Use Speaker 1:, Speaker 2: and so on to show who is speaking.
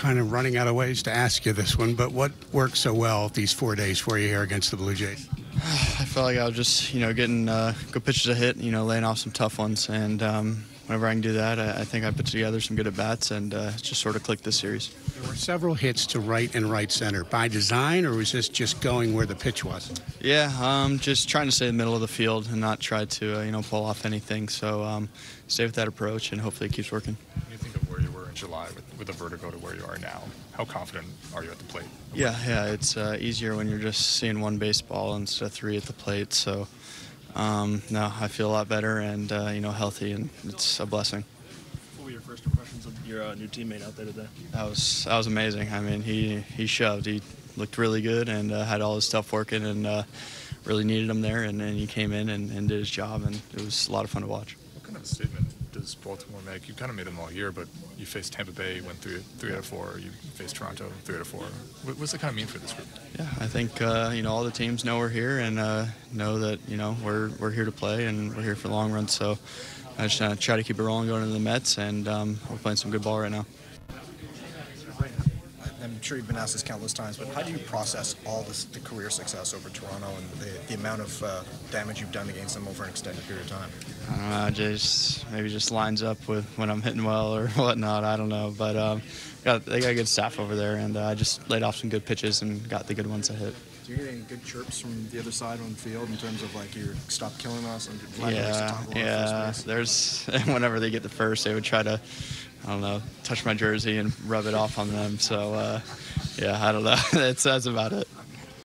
Speaker 1: kind of running out of ways to ask you this one, but what worked so well these four days for you here against the Blue Jays?
Speaker 2: I felt like I was just, you know, getting uh, good pitches to hit, you know, laying off some tough ones. And um, whenever I can do that, I, I, think I put together some good at bats and uh, just sort of clicked this series.
Speaker 1: There were several hits to right and right center by design, or was this just going where the pitch was?
Speaker 2: Yeah, um, just trying to stay in the middle of the field and not try to, uh, you know, pull off anything. So um, stay with that approach, and hopefully it keeps working.
Speaker 3: In July with, with the vertigo to where you are now, how confident are you at the plate?
Speaker 2: Yeah, yeah, it's uh, easier when you're just seeing one baseball instead of three at the plate. So, um, no, I feel a lot better and uh, you know healthy, and it's a blessing.
Speaker 4: What were your first impressions of your uh, new teammate out there today?
Speaker 2: That was that was amazing. I mean, he he shoved. He looked really good and uh, had all his stuff working, and uh, really needed him there. And, and he came in and, and, did his job, and it was a lot of fun to watch.
Speaker 3: What kind of statement does Baltimore make? You kind of made them all year, but you faced Tampa Bay, went three three out of four. You faced Toronto, three out of four. What, what's that kind of mean for this group?
Speaker 2: Yeah, I think uh, you know all the teams know we're here and uh, know that you know we're we're here to play and we're here for the long run. So I just uh, try to keep it rolling going into the Mets, and um, we're playing some good ball right now.
Speaker 5: I'm sure you've been asked this countless times, but how do you process all this, the career success over Toronto and the, the amount of uh, damage you've done against them over an extended period of time?
Speaker 2: I don't know, just maybe just lines up with when I'm hitting well or whatnot. I don't know, but um, got, they got a good staff over there, and uh, I just laid off some good pitches and got the good ones to hit.
Speaker 5: Do you get any good chirps from the other side on the field in terms of like you stop killing us and
Speaker 2: yeah, yeah. There's whenever they get the first, they would try to I don't know, touch my jersey and rub it off on them. So, uh, yeah, I don't know. that's, that's about it.